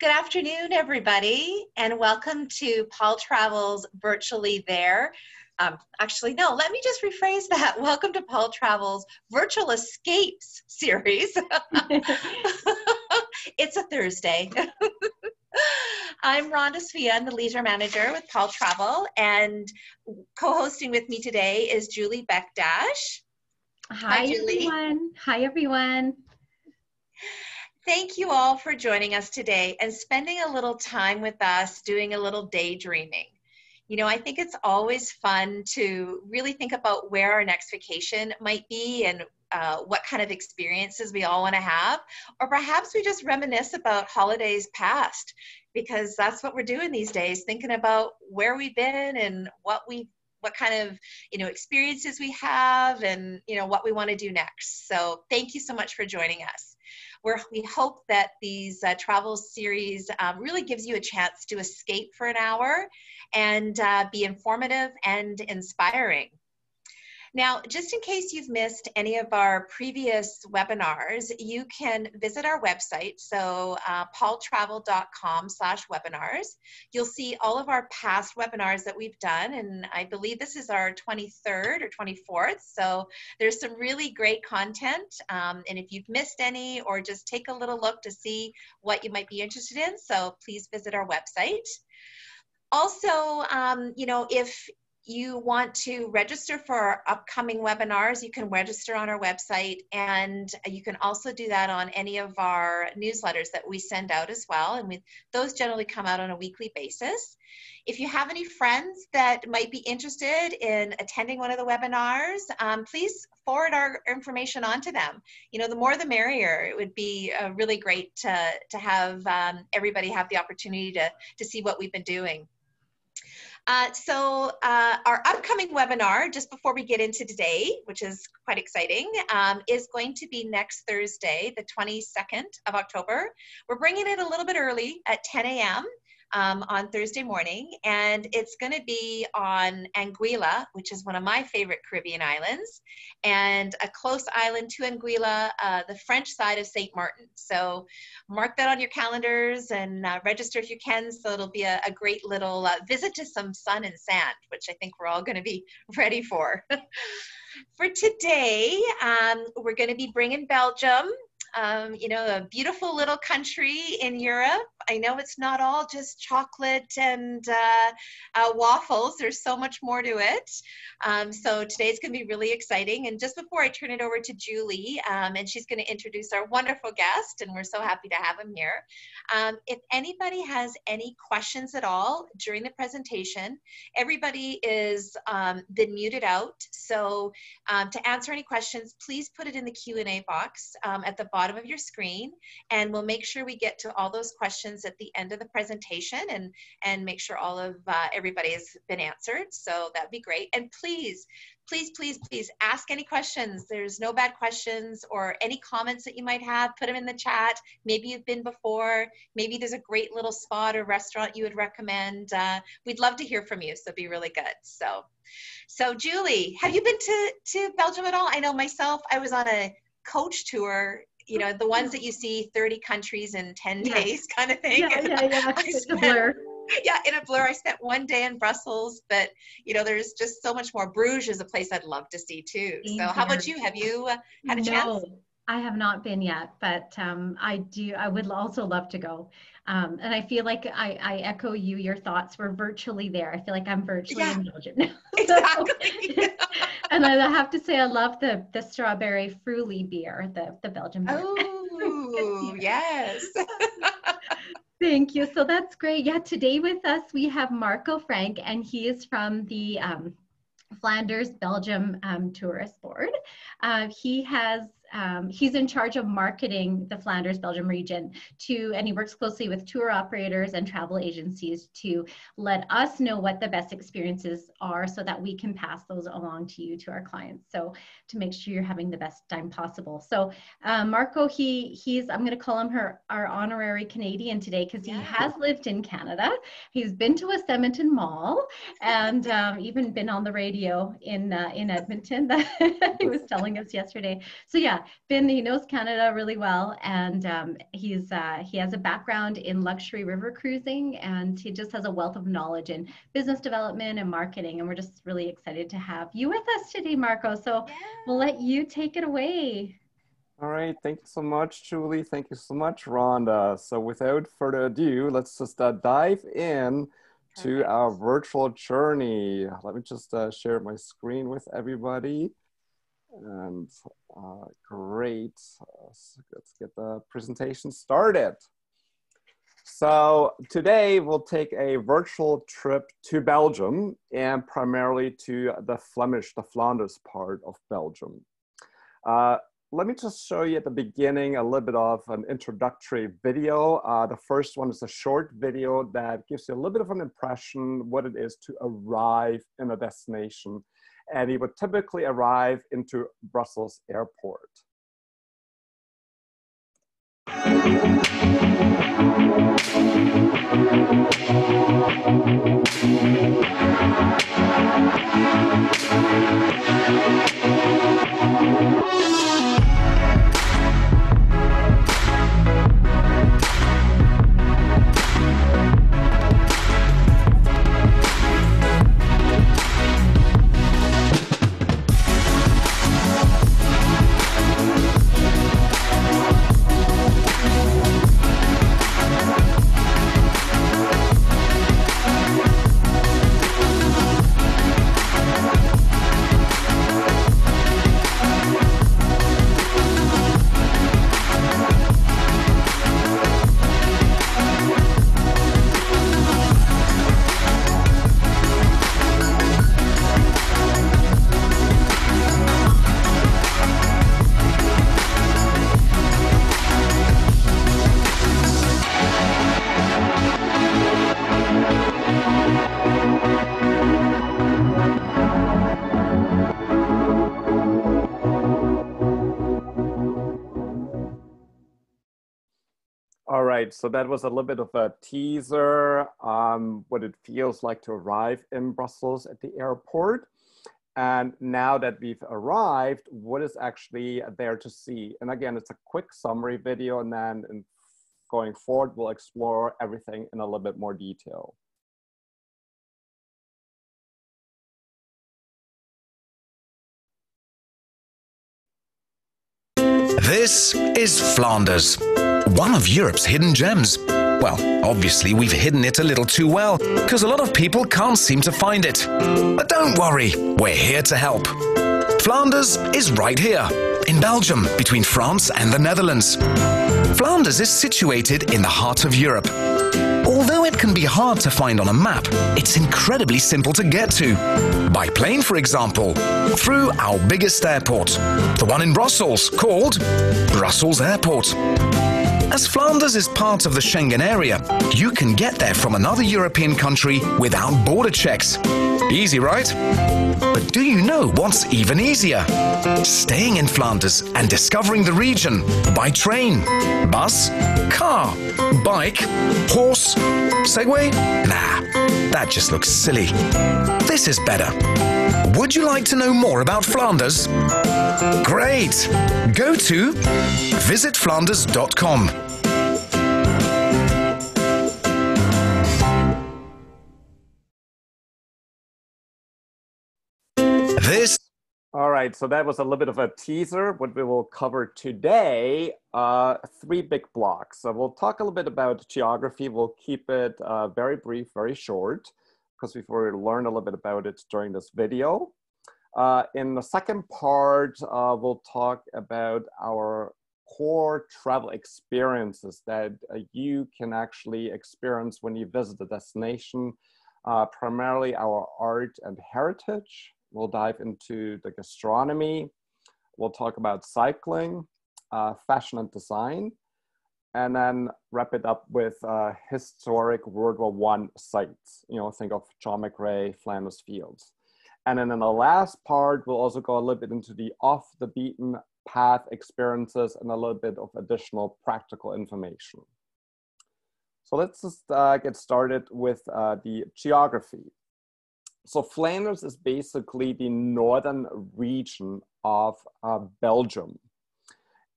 Good afternoon, everybody, and welcome to Paul Travels Virtually There. Um, actually, no, let me just rephrase that. Welcome to Paul Travels Virtual Escapes series. it's a Thursday. I'm Rhonda Svia, I'm the leisure manager with Paul Travel, and co-hosting with me today is Julie Bekdashe. Hi, Hi Julie. everyone. Hi, everyone. Thank you all for joining us today and spending a little time with us doing a little daydreaming. You know, I think it's always fun to really think about where our next vacation might be and uh, what kind of experiences we all want to have, or perhaps we just reminisce about holidays past because that's what we're doing these days, thinking about where we've been and what we what kind of you know experiences we have and you know what we want to do next. So thank you so much for joining us where we hope that these uh, travel series um, really gives you a chance to escape for an hour and uh, be informative and inspiring. Now, just in case you've missed any of our previous webinars, you can visit our website, so uh, paultravel.com slash webinars. You'll see all of our past webinars that we've done, and I believe this is our 23rd or 24th, so there's some really great content, um, and if you've missed any or just take a little look to see what you might be interested in, so please visit our website also um, you know if you want to register for our upcoming webinars, you can register on our website and you can also do that on any of our newsletters that we send out as well. And we, those generally come out on a weekly basis. If you have any friends that might be interested in attending one of the webinars, um, please forward our information on to them. You know, the more the merrier. It would be uh, really great to, to have um, everybody have the opportunity to, to see what we've been doing. Uh, so uh, our upcoming webinar, just before we get into today, which is quite exciting, um, is going to be next Thursday, the 22nd of October. We're bringing it a little bit early at 10 a.m um, on Thursday morning, and it's going to be on Anguilla, which is one of my favorite Caribbean islands, and a close island to Anguilla, uh, the French side of St. Martin. So mark that on your calendars and uh, register if you can. So it'll be a, a great little uh, visit to some sun and sand, which I think we're all going to be ready for. for today, um, we're going to be bringing Belgium um, you know, a beautiful little country in Europe. I know it's not all just chocolate and uh, uh, waffles. There's so much more to it. Um, so today's going to be really exciting. And just before I turn it over to Julie, um, and she's going to introduce our wonderful guest, and we're so happy to have him here. Um, if anybody has any questions at all during the presentation, everybody is um, been muted out. So um, to answer any questions, please put it in the Q&A box at the bottom bottom of your screen and we'll make sure we get to all those questions at the end of the presentation and, and make sure all of uh, everybody has been answered. So that'd be great. And please, please, please, please ask any questions. There's no bad questions or any comments that you might have, put them in the chat. Maybe you've been before. Maybe there's a great little spot or restaurant you would recommend. Uh, we'd love to hear from you, so be really good. So, so Julie, have you been to, to Belgium at all? I know myself, I was on a coach tour you know, the ones that you see 30 countries in 10 yeah. days kind of thing. Yeah, yeah, yeah. It's a blur. Yeah, in a blur. I spent one day in Brussels, but you know, there's just so much more. Bruges is a place I'd love to see too. So, how about you? Have you uh, had a no, chance? I have not been yet, but um, I do. I would also love to go. Um, and I feel like I, I, echo you. Your thoughts were virtually there. I feel like I'm virtually yeah, in Belgium now. Exactly. and I have to say, I love the the strawberry fruity beer, the the Belgian beer. Oh, yes. Thank you. So that's great. Yeah, today with us we have Marco Frank, and he is from the um, Flanders Belgium um, Tourist Board. Uh, he has um, he's in charge of marketing the Flanders Belgium region to, and he works closely with tour operators and travel agencies to let us know what the best experiences are so that we can pass those along to you, to our clients. So to make sure you're having the best time possible. So uh, Marco, he he's, I'm going to call him her, our honorary Canadian today because he yeah. has lived in Canada. He's been to a Edmonton Mall and um, even been on the radio in, uh, in Edmonton that he was telling us yesterday. So yeah, yeah, Finn, he knows Canada really well, and um, he's uh, he has a background in luxury river cruising, and he just has a wealth of knowledge in business development and marketing. And we're just really excited to have you with us today, Marco. So yeah. we'll let you take it away. All right, thank you so much, Julie. Thank you so much, Rhonda. So without further ado, let's just uh, dive in to our virtual journey. Let me just uh, share my screen with everybody. And uh, great, so let's get the presentation started. So today we'll take a virtual trip to Belgium and primarily to the Flemish, the Flanders part of Belgium. Uh, let me just show you at the beginning a little bit of an introductory video. Uh, the first one is a short video that gives you a little bit of an impression what it is to arrive in a destination. And he would typically arrive into Brussels airport. right, so that was a little bit of a teaser, um, what it feels like to arrive in Brussels at the airport. And now that we've arrived, what is actually there to see? And again, it's a quick summary video, and then going forward, we'll explore everything in a little bit more detail. This is Flanders one of Europe's hidden gems. Well, obviously we've hidden it a little too well, because a lot of people can't seem to find it. But don't worry, we're here to help. Flanders is right here, in Belgium, between France and the Netherlands. Flanders is situated in the heart of Europe. Although it can be hard to find on a map, it's incredibly simple to get to. By plane, for example, through our biggest airport, the one in Brussels, called Brussels Airport. As Flanders is part of the Schengen area, you can get there from another European country without border checks. Easy, right? But do you know what's even easier? Staying in Flanders and discovering the region by train, bus, car, bike, horse, Segway? Nah, that just looks silly. This is better. Would you like to know more about Flanders? Great! Go to visitflanders.com. This all right, so that was a little bit of a teaser. What we will cover today, uh, three big blocks. So we'll talk a little bit about geography. We'll keep it uh, very brief, very short, because we've already learned a little bit about it during this video. Uh, in the second part, uh, we'll talk about our core travel experiences that uh, you can actually experience when you visit a destination, uh, primarily our art and heritage. We'll dive into the gastronomy. We'll talk about cycling, uh, fashion and design, and then wrap it up with uh, historic World War One sites. You know, think of John McCrae, Flanders Fields. And then in the last part, we'll also go a little bit into the off the beaten path experiences and a little bit of additional practical information. So let's just uh, get started with uh, the geography. So Flanders is basically the northern region of uh, Belgium.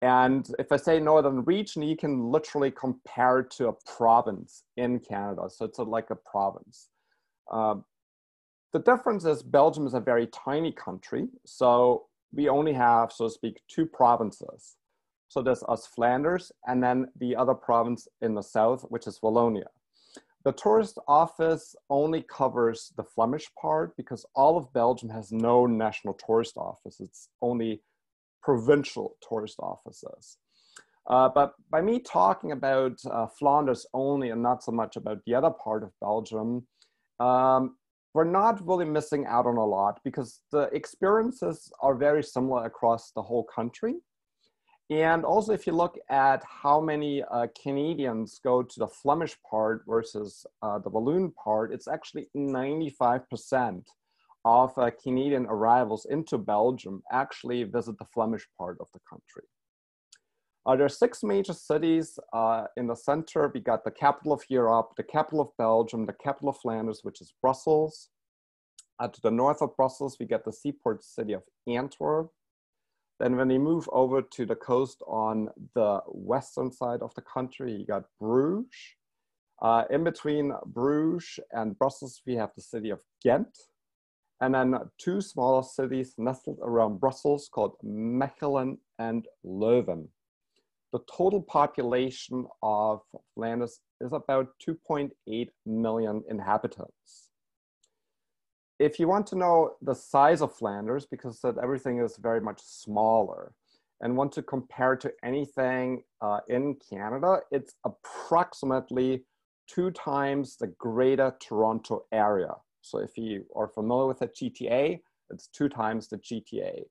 And if I say northern region, you can literally compare it to a province in Canada. So it's a, like a province. Uh, the difference is Belgium is a very tiny country. So we only have, so to speak, two provinces. So there's us Flanders and then the other province in the south, which is Wallonia. The tourist office only covers the Flemish part because all of Belgium has no national tourist office. It's only provincial tourist offices. Uh, but by me talking about uh, Flanders only and not so much about the other part of Belgium, um, we're not really missing out on a lot because the experiences are very similar across the whole country. And also, if you look at how many uh, Canadians go to the Flemish part versus uh, the Walloon part, it's actually 95% of uh, Canadian arrivals into Belgium actually visit the Flemish part of the country. Uh, there are six major cities uh, in the center. We got the capital of Europe, the capital of Belgium, the capital of Flanders, which is Brussels. Uh, to the north of Brussels, we get the seaport city of Antwerp. Then when you move over to the coast on the western side of the country, you got Bruges. Uh, in between Bruges and Brussels, we have the city of Ghent. And then two smaller cities nestled around Brussels called Mechelen and Leuven. The total population of Flanders is about 2.8 million inhabitants. If you want to know the size of Flanders, because that everything is very much smaller, and want to compare to anything uh, in Canada, it's approximately two times the greater Toronto area. So if you are familiar with the GTA, it's two times the GTA.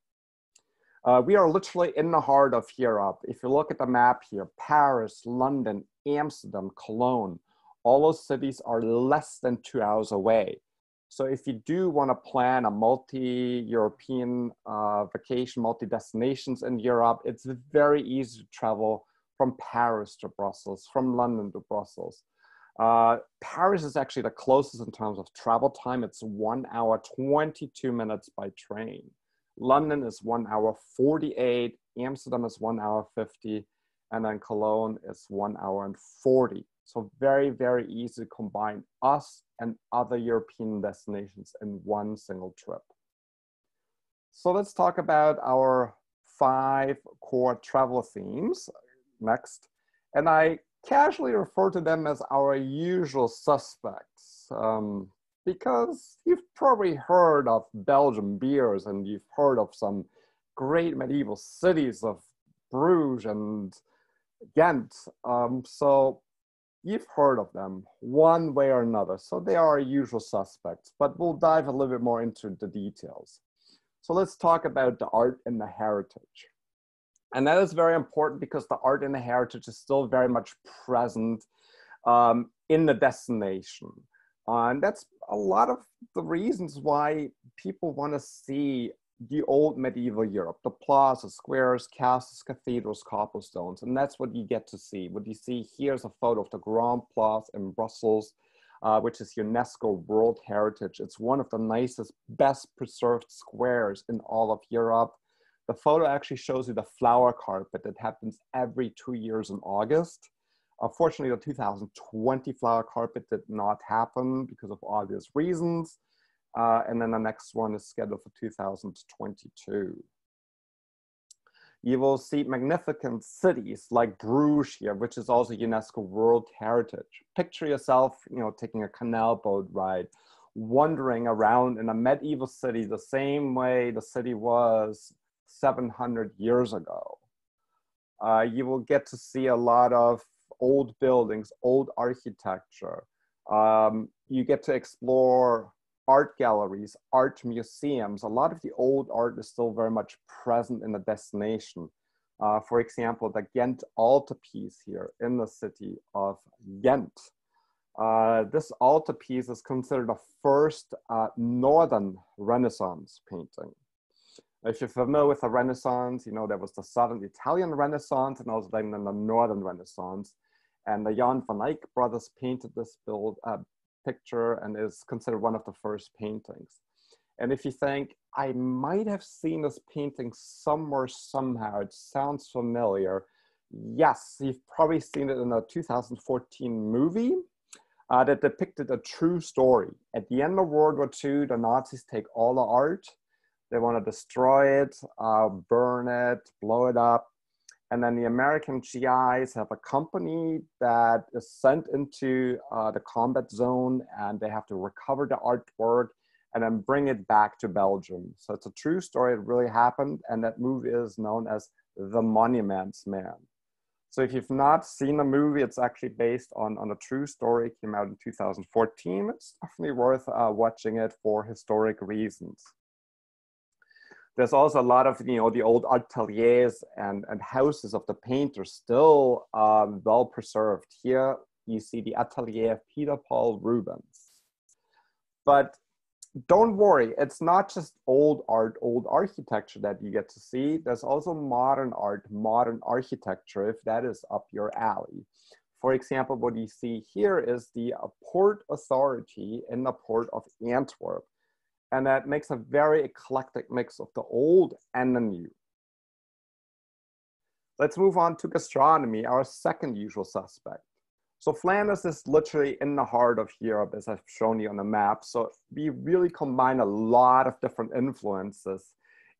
Uh, we are literally in the heart of Europe. If you look at the map here, Paris, London, Amsterdam, Cologne, all those cities are less than two hours away. So if you do want to plan a multi-European uh, vacation, multi-destinations in Europe, it's very easy to travel from Paris to Brussels, from London to Brussels. Uh, Paris is actually the closest in terms of travel time. It's one hour, 22 minutes by train. London is one hour 48, Amsterdam is one hour 50, and then Cologne is one hour and 40. So very, very easy to combine us and other European destinations in one single trip. So let's talk about our five core travel themes next. And I casually refer to them as our usual suspects. Um, because you've probably heard of Belgian beers and you've heard of some great medieval cities of Bruges and Ghent. Um, so you've heard of them one way or another. So they are usual suspects, but we'll dive a little bit more into the details. So let's talk about the art and the heritage. And that is very important because the art and the heritage is still very much present um, in the destination. Uh, and that's a lot of the reasons why people want to see the old medieval Europe, the plazas, squares, castles, cathedrals, cobblestones. And that's what you get to see. What you see here is a photo of the Grand Place in Brussels, uh, which is UNESCO World Heritage. It's one of the nicest, best preserved squares in all of Europe. The photo actually shows you the flower carpet that happens every two years in August. Unfortunately, the 2020 flower carpet did not happen because of obvious reasons. Uh, and then the next one is scheduled for 2022. You will see magnificent cities like Bruges here, which is also UNESCO World Heritage. Picture yourself, you know, taking a canal boat ride, wandering around in a medieval city the same way the city was 700 years ago. Uh, you will get to see a lot of old buildings, old architecture. Um, you get to explore art galleries, art museums. A lot of the old art is still very much present in the destination. Uh, for example, the Ghent altarpiece here in the city of Ghent. Uh, this altarpiece is considered the first uh, Northern Renaissance painting. If you're familiar with the Renaissance, you know there was the Southern Italian Renaissance and also then the Northern Renaissance. And the Jan van Eyck brothers painted this build, uh, picture and is considered one of the first paintings. And if you think, I might have seen this painting somewhere, somehow, it sounds familiar. Yes, you've probably seen it in a 2014 movie uh, that depicted a true story. At the end of World War II, the Nazis take all the art, they want to destroy it, uh, burn it, blow it up. And then the American GIs have a company that is sent into uh, the combat zone and they have to recover the artwork and then bring it back to Belgium. So it's a true story. It really happened. And that movie is known as The Monuments Man. So if you've not seen the movie, it's actually based on, on a true story. It came out in 2014. It's definitely worth uh, watching it for historic reasons. There's also a lot of, you know, the old ateliers and, and houses of the painters still um, well preserved. Here you see the atelier of Peter Paul Rubens. But don't worry, it's not just old art, old architecture that you get to see. There's also modern art, modern architecture, if that is up your alley. For example, what you see here is the Port Authority in the port of Antwerp. And that makes a very eclectic mix of the old and the new. Let's move on to gastronomy, our second usual suspect. So Flanders is literally in the heart of Europe, as I've shown you on the map. So we really combine a lot of different influences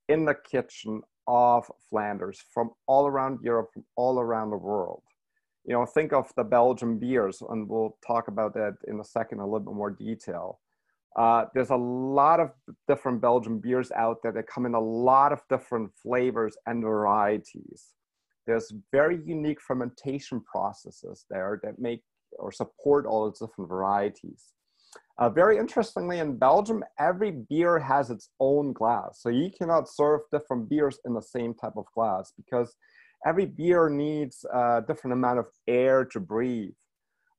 in the kitchen of Flanders from all around Europe, from all around the world. You know, think of the Belgian beers, and we'll talk about that in a second, a little bit more detail. Uh, there's a lot of different Belgian beers out there that come in a lot of different flavors and varieties. There's very unique fermentation processes there that make or support all its different varieties. Uh, very interestingly, in Belgium, every beer has its own glass. So you cannot serve different beers in the same type of glass because every beer needs a different amount of air to breathe.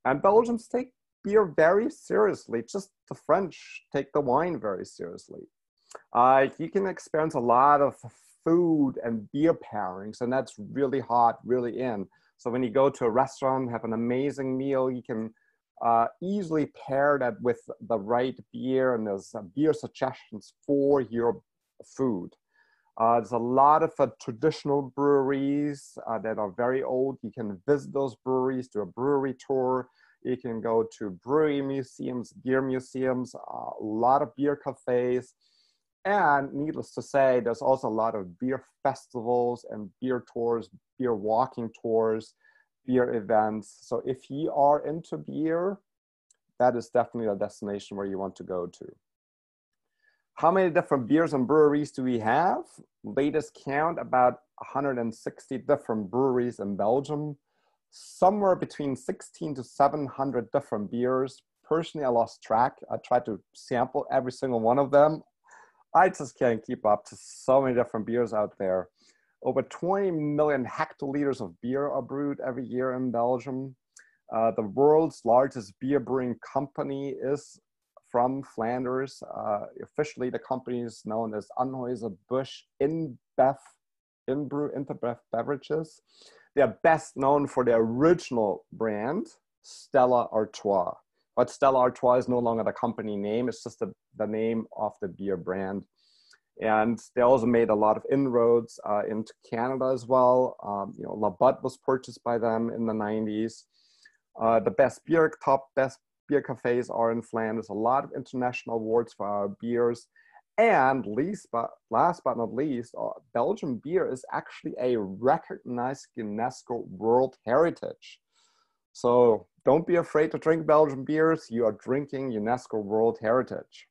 And Belgians take beer very seriously, just the French take the wine very seriously. Uh, you can experience a lot of food and beer pairings, and that's really hot, really in. So when you go to a restaurant, have an amazing meal, you can uh, easily pair that with the right beer, and there's uh, beer suggestions for your food. Uh, there's a lot of uh, traditional breweries uh, that are very old. You can visit those breweries, do a brewery tour. You can go to brewery museums, beer museums, a lot of beer cafes. And needless to say, there's also a lot of beer festivals and beer tours, beer walking tours, beer events. So if you are into beer, that is definitely a destination where you want to go to. How many different beers and breweries do we have? Latest count about 160 different breweries in Belgium, somewhere between 16 to 700 different beers. Personally, I lost track. I tried to sample every single one of them. I just can't keep up to so many different beers out there. Over 20 million hectoliters of beer are brewed every year in Belgium. Uh, the world's largest beer brewing company is from Flanders. Uh, officially, the company is known as Anheuser-Busch InBev, InBrew, InBev Beverages. They are best known for their original brand, Stella Artois. But Stella Artois is no longer the company name, it's just the, the name of the beer brand. And they also made a lot of inroads uh, into Canada as well. Um, you know, Labatt was purchased by them in the 90s. Uh, the best beer, top best beer cafes are in Flanders. A lot of international awards for our beers. And least but last but not least, uh, Belgian beer is actually a recognized UNESCO World Heritage. So don't be afraid to drink Belgian beers. You are drinking UNESCO World Heritage.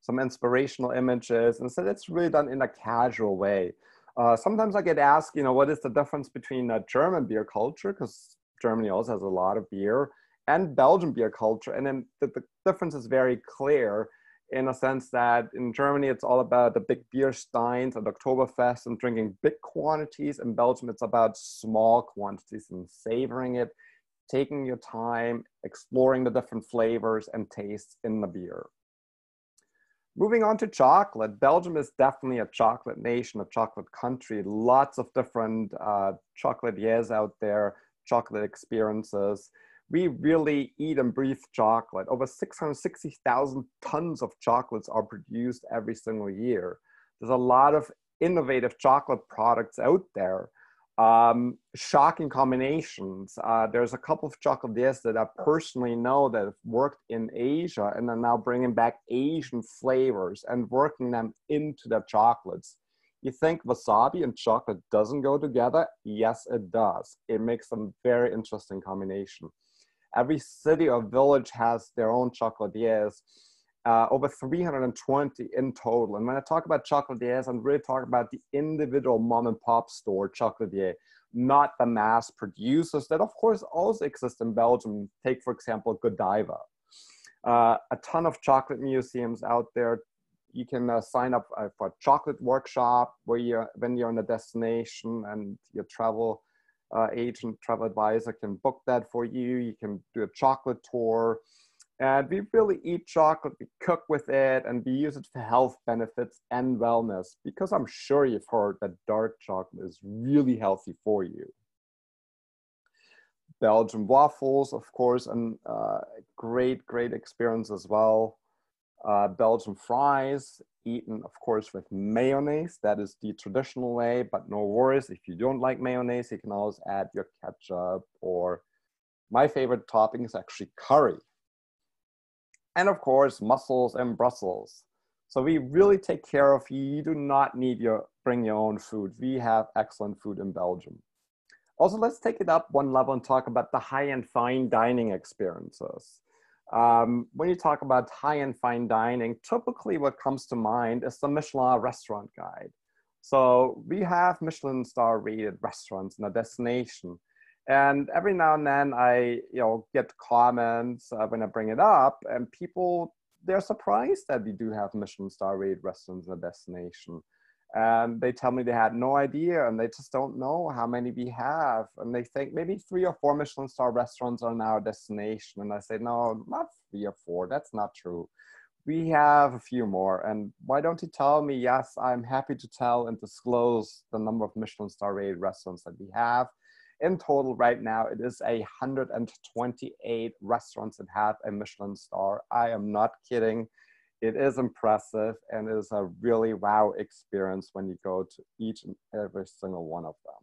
Some inspirational images, and so it's really done in a casual way. Uh, sometimes I get asked, you know, what is the difference between a German beer culture, because Germany also has a lot of beer, and Belgian beer culture, and then the, the difference is very clear in a sense that in Germany it's all about the big beer steins and Oktoberfest and drinking big quantities. In Belgium, it's about small quantities and savoring it, taking your time, exploring the different flavors and tastes in the beer. Moving on to chocolate, Belgium is definitely a chocolate nation, a chocolate country. Lots of different uh, chocolatiers out there, chocolate experiences. We really eat and breathe chocolate. Over 660,000 tons of chocolates are produced every single year. There's a lot of innovative chocolate products out there. Um, shocking combinations. Uh, there's a couple of chocolatiers that I personally know that have worked in Asia and are now bringing back Asian flavors and working them into their chocolates. You think wasabi and chocolate doesn't go together? Yes, it does. It makes a very interesting combination. Every city or village has their own chocolatiers, uh, over 320 in total. And when I talk about chocolatiers, I'm really talking about the individual mom and pop store chocolatier, not the mass producers that, of course, also exist in Belgium. Take, for example, Godiva. Uh, a ton of chocolate museums out there. You can uh, sign up uh, for a chocolate workshop where you, when you're in a destination and you travel uh, agent, travel advisor can book that for you. You can do a chocolate tour. And we really eat chocolate, we cook with it, and we use it for health benefits and wellness because I'm sure you've heard that dark chocolate is really healthy for you. Belgian waffles, of course, and uh, great, great experience as well. Uh, Belgian fries, eaten, of course, with mayonnaise. That is the traditional way, but no worries. If you don't like mayonnaise, you can always add your ketchup or my favorite topping is actually curry and of course mussels and Brussels. So we really take care of you. You do not need your bring your own food. We have excellent food in Belgium. Also, let's take it up one level and talk about the high-end fine dining experiences. Um, when you talk about high-end fine dining, typically what comes to mind is the Michelin restaurant guide. So we have Michelin star rated restaurants in a destination. And every now and then I, you know, get comments uh, when I bring it up, and people they're surprised that we do have Michelin star rated restaurants in a destination. And they tell me they had no idea, and they just don't know how many we have, and they think maybe three or four Michelin star restaurants are now a destination. And I say, no, not three or four. That's not true. We have a few more. And why don't you tell me? Yes, I'm happy to tell and disclose the number of Michelin star rated restaurants that we have in total right now it is a 128 restaurants that have a michelin star i am not kidding it is impressive and it is a really wow experience when you go to each and every single one of them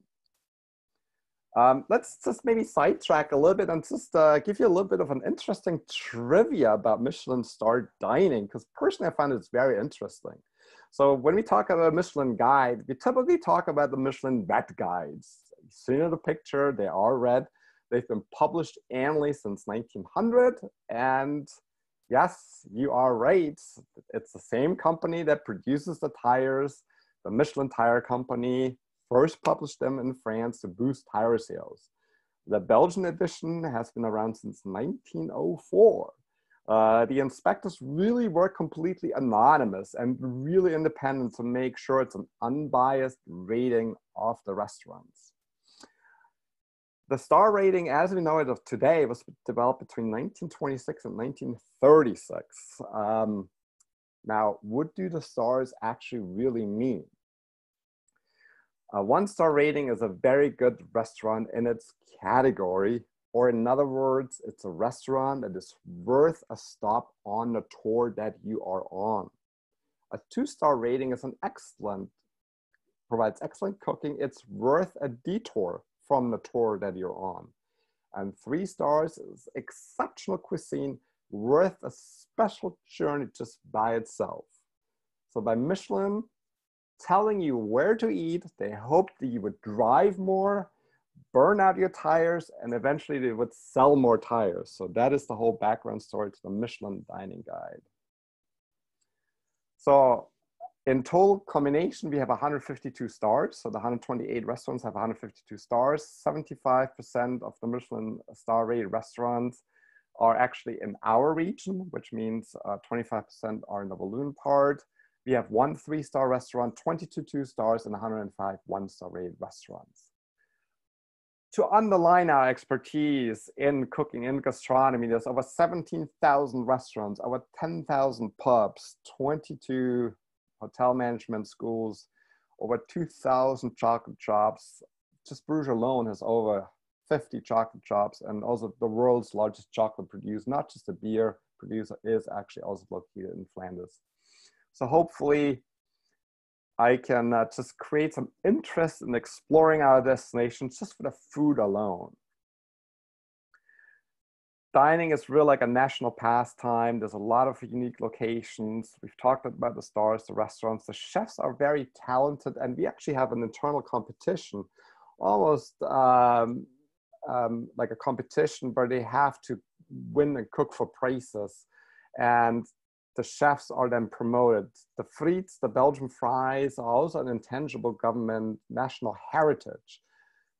um, let's just maybe sidetrack a little bit and just uh, give you a little bit of an interesting trivia about Michelin star dining, because personally I find it's very interesting. So when we talk about a Michelin guide, we typically talk about the Michelin red guides You seen in the picture, they are red. They've been published annually since 1900. And yes, you are right. It's the same company that produces the tires. The Michelin Tire Company first published them in France to boost tire sales. The Belgian edition has been around since 1904. Uh, the inspectors really work completely anonymous and really independent to make sure it's an unbiased rating of the restaurants. The star rating as we know it of today was developed between 1926 and 1936. Um, now, what do the stars actually really mean? A one star rating is a very good restaurant in its category, or in other words, it's a restaurant that is worth a stop on the tour that you are on. A two star rating is an excellent, provides excellent cooking. It's worth a detour from the tour that you're on. And three stars is exceptional cuisine worth a special journey just by itself. So by Michelin telling you where to eat, they hoped that you would drive more, burn out your tires, and eventually they would sell more tires. So that is the whole background story to the Michelin dining guide. So in total combination, we have 152 stars. So the 128 restaurants have 152 stars. 75% of the Michelin star rated restaurants are actually in our region, which means 25% uh, are in the Walloon part. We have one three-star restaurant, 22 two stars, and 105 one-star rated restaurants. To underline our expertise in cooking, in gastronomy, there's over 17,000 restaurants, over 10,000 pubs, 22 hotel management schools, over 2,000 chocolate shops. Just Bruges alone has over 50 chocolate shops, and also the world's largest chocolate producer, not just a beer producer, is actually also located in Flanders. So hopefully I can uh, just create some interest in exploring our destinations just for the food alone. Dining is really like a national pastime. There's a lot of unique locations. We've talked about the stars, the restaurants. The chefs are very talented, and we actually have an internal competition, almost um, um, like a competition where they have to win and cook for prices. And the chefs are then promoted. The frites, the Belgian fries, are also an intangible government national heritage.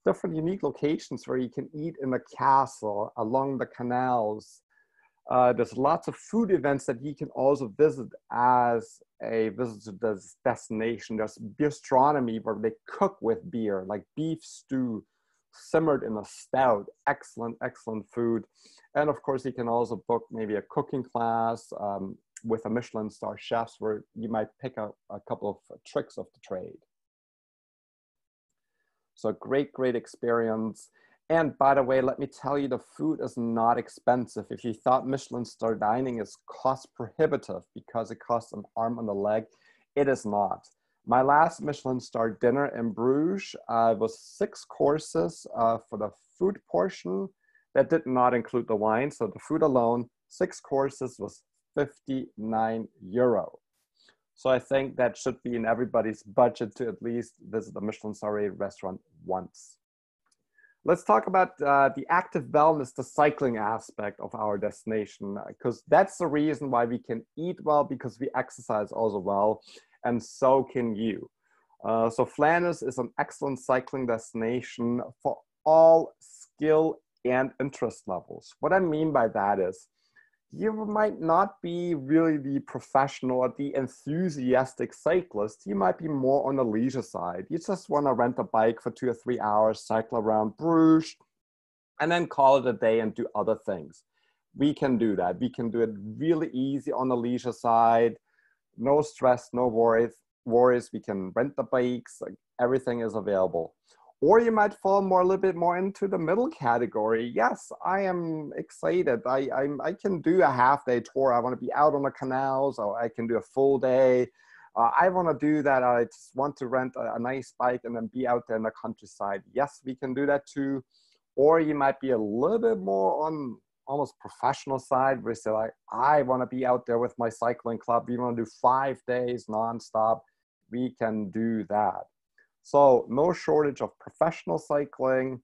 Different unique locations where you can eat in the castle, along the canals. Uh, there's lots of food events that you can also visit as a visitor to this destination. There's gastronomy where they cook with beer, like beef stew, simmered in a stout. Excellent, excellent food. And of course, you can also book maybe a cooking class, um, with a Michelin star chefs where you might pick up a couple of tricks of the trade. So great, great experience. And by the way, let me tell you, the food is not expensive. If you thought Michelin star dining is cost prohibitive because it costs an arm and a leg, it is not. My last Michelin star dinner in Bruges uh, was six courses uh, for the food portion. That did not include the wine. So the food alone, six courses was 59 euro. So I think that should be in everybody's budget to at least visit a Michelin star restaurant once. Let's talk about uh, the active wellness, the cycling aspect of our destination, because that's the reason why we can eat well, because we exercise also well, and so can you. Uh, so Flanders is an excellent cycling destination for all skill and interest levels. What I mean by that is you might not be really the professional or the enthusiastic cyclist. You might be more on the leisure side. You just want to rent a bike for two or three hours, cycle around Bruges, and then call it a day and do other things. We can do that. We can do it really easy on the leisure side. No stress, no worries. Worries. We can rent the bikes. Like everything is available or you might fall more a little bit more into the middle category. Yes, I am excited. I I'm, i can do a half day tour. I want to be out on the canals, or I can do a full day. Uh, I want to do that. I just want to rent a, a, nice bike and then be out there in the countryside. Yes, we can do that too. Or you might be a little bit more on almost professional side where you say like, I want to be out there with my cycling club. We want to do five days nonstop. We can do that. So no shortage of professional cycling,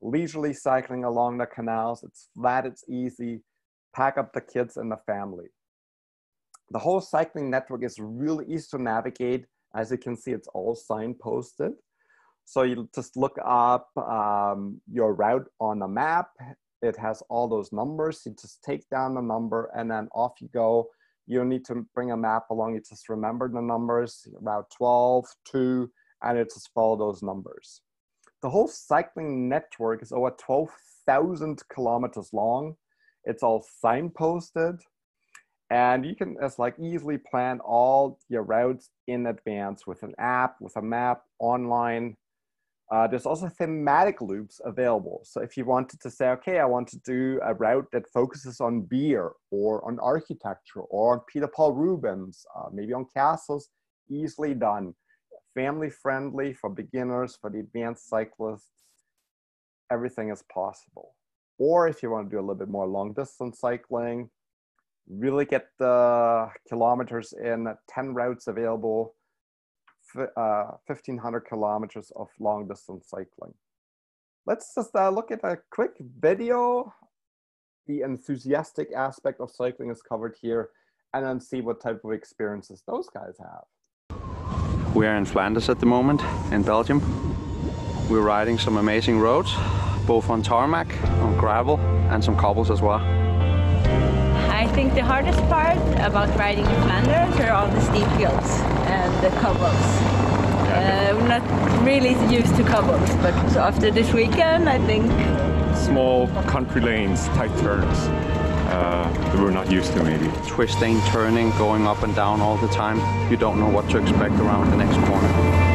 leisurely cycling along the canals. It's flat, it's easy. Pack up the kids and the family. The whole cycling network is really easy to navigate. As you can see, it's all signposted. So you just look up um, your route on a map. It has all those numbers. You just take down the number and then off you go. You don't need to bring a map along. You just remember the numbers, route 12, 2, and it just follow those numbers. The whole cycling network is over 12,000 kilometers long. It's all signposted and you can just like easily plan all your routes in advance with an app, with a map, online. Uh, there's also thematic loops available. So if you wanted to say, okay, I want to do a route that focuses on beer or on architecture or on Peter Paul Rubens, uh, maybe on castles, easily done family friendly for beginners, for the advanced cyclists. Everything is possible. Or if you want to do a little bit more long distance cycling, really get the kilometers in 10 routes available, uh, 1500 kilometers of long distance cycling. Let's just uh, look at a quick video. The enthusiastic aspect of cycling is covered here and then see what type of experiences those guys have. We are in Flanders at the moment, in Belgium. We're riding some amazing roads, both on tarmac, on gravel, and some cobbles as well. I think the hardest part about riding in Flanders are all the steep hills and the cobbles. Uh, we're not really used to cobbles, but after this weekend, I think... Small country lanes, tight turns uh, we're not used to maybe. Twisting, turning, going up and down all the time. You don't know what to expect around the next corner.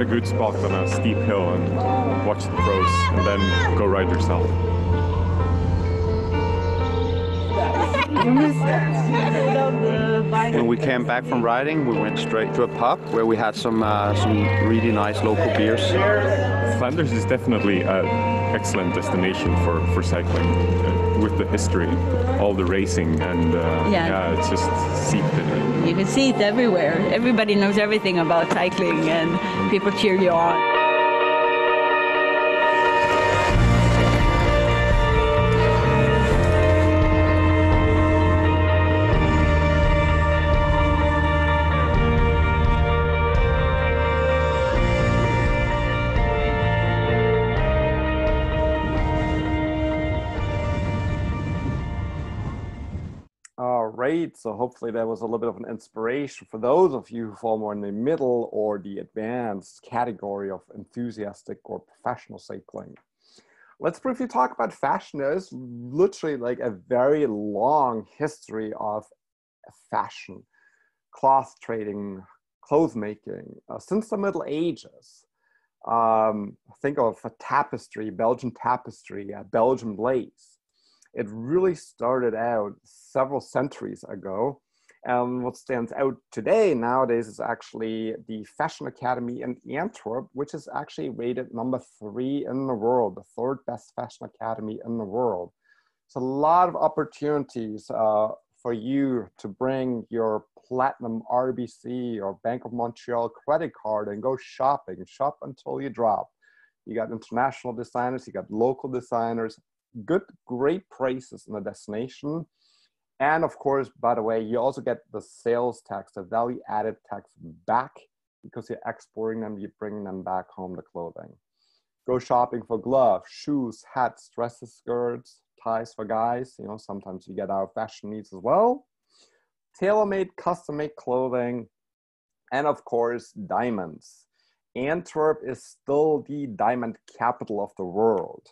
Find a good spot on a steep hill and watch the pros, and then go ride yourself. When we came back from riding, we went straight to a pub where we had some uh, some really nice local beers. Flanders is definitely an excellent destination for, for cycling uh, with the history, all the racing, and uh, Yeah. yeah. it's just seeped in. You can see it everywhere. Everybody knows everything about cycling and people cheer you on. Right, so hopefully that was a little bit of an inspiration for those of you who fall more in the middle or the advanced category of enthusiastic or professional cycling. Let's briefly talk about fashion. There's literally like a very long history of fashion, cloth trading, clothes making uh, since the Middle Ages. Um, think of a tapestry, Belgian tapestry, uh, Belgian lace it really started out several centuries ago. And what stands out today nowadays is actually the Fashion Academy in Antwerp, which is actually rated number three in the world, the third best fashion academy in the world. So a lot of opportunities uh, for you to bring your platinum RBC or Bank of Montreal credit card and go shopping, shop until you drop. You got international designers, you got local designers, good, great prices in the destination. And of course, by the way, you also get the sales tax, the value added tax back because you're exporting them, you're bringing them back home, the clothing. Go shopping for gloves, shoes, hats, dresses, skirts, ties for guys. You know, sometimes you get our fashion needs as well. Tailor-made, custom-made clothing, and of course, diamonds. Antwerp is still the diamond capital of the world.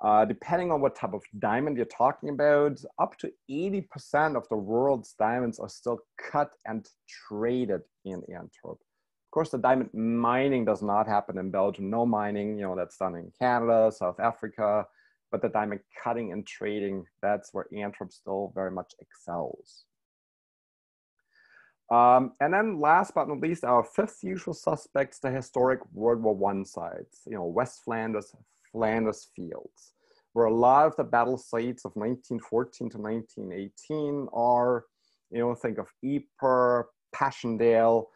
Uh, depending on what type of diamond you're talking about, up to 80% of the world's diamonds are still cut and traded in Antwerp. Of course, the diamond mining does not happen in Belgium. No mining, you know, that's done in Canada, South Africa, but the diamond cutting and trading, that's where Antwerp still very much excels. Um, and then last but not least, our fifth usual suspects, the historic World War One sites, you know, West Flanders, Flanders fields, where a lot of the battle sites of 1914 to 1918 are, you know, think of Ypres, Passchendaele.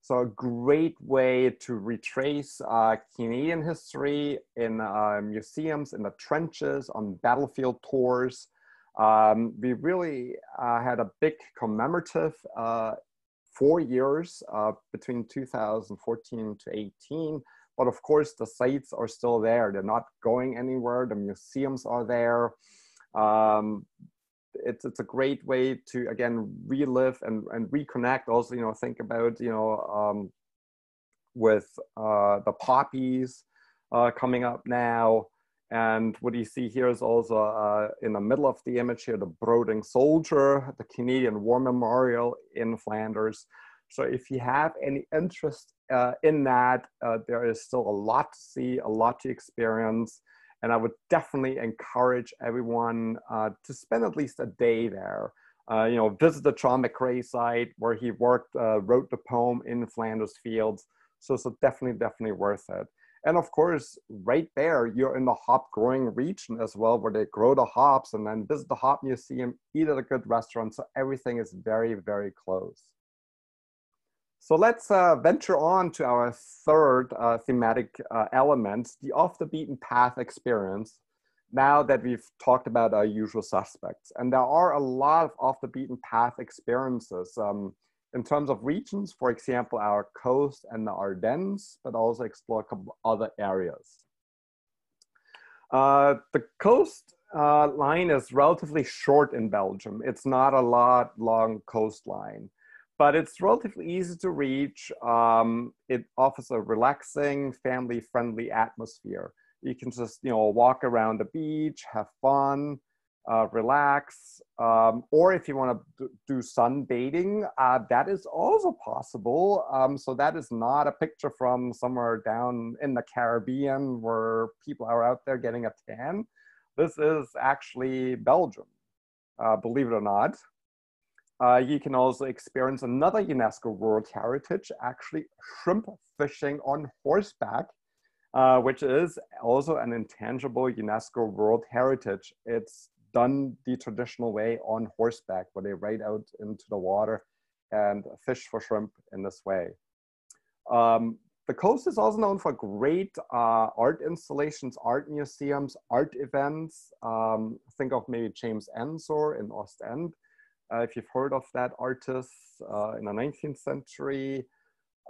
So a great way to retrace uh, Canadian history in uh, museums, in the trenches, on battlefield tours. Um, we really uh, had a big commemorative uh, four years uh, between 2014 to 18 but of course, the sites are still there. They're not going anywhere. The museums are there. Um, it's, it's a great way to, again, relive and, and reconnect. Also, you know, think about, you know, um, with uh, the poppies uh, coming up now. And what you see here is also uh, in the middle of the image here, the Brooding Soldier, the Canadian War Memorial in Flanders. So if you have any interest uh, in that, uh, there is still a lot to see, a lot to experience. And I would definitely encourage everyone uh, to spend at least a day there. Uh, you know, visit the John McCrae site where he worked, uh, wrote the poem in Flanders Fields. So, so definitely, definitely worth it. And of course, right there, you're in the hop growing region as well, where they grow the hops and then visit the hop museum, eat at a good restaurant. So everything is very, very close. So let's uh, venture on to our third uh, thematic uh, element, the off the beaten path experience, now that we've talked about our usual suspects. And there are a lot of off the beaten path experiences um, in terms of regions, for example, our coast and the Ardennes, but also explore a couple other areas. Uh, the coast uh, line is relatively short in Belgium. It's not a lot long coastline but it's relatively easy to reach. Um, it offers a relaxing, family-friendly atmosphere. You can just, you know, walk around the beach, have fun. uh, relax, um, or if you want to do sunbathing, uh, that is also possible. Um, so that is not a picture from somewhere down in the Caribbean where people are out there getting a tan. This is actually Belgium, uh, believe it or not. Uh, you can also experience another UNESCO World Heritage, actually shrimp fishing on horseback, uh, which is also an intangible UNESCO World Heritage. It's done the traditional way on horseback, where they ride out into the water and fish for shrimp in this way. Um, the coast is also known for great uh, art installations, art museums, art events. Um, think of maybe James Ensor in Ostend, if you've heard of that artist uh, in the 19th century.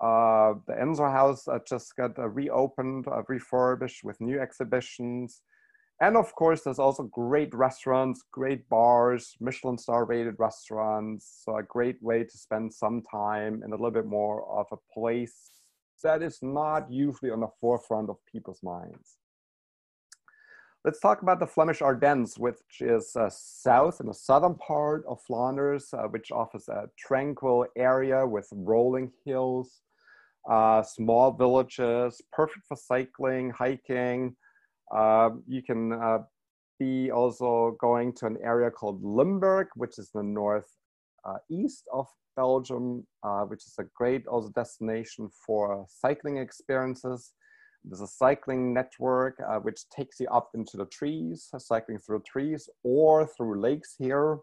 Uh, the Ensor House uh, just got uh, reopened, refurbished with new exhibitions. And of course, there's also great restaurants, great bars, Michelin star rated restaurants. So a great way to spend some time in a little bit more of a place that is not usually on the forefront of people's minds. Let's talk about the Flemish Ardennes, which is uh, south in the southern part of Flanders, uh, which offers a tranquil area with rolling hills, uh, small villages, perfect for cycling, hiking, um, you can uh, be also going to an area called Limburg, which is the north uh, east of Belgium, uh, which is a great also destination for cycling experiences. There's a cycling network uh, which takes you up into the trees, cycling through trees or through lakes here.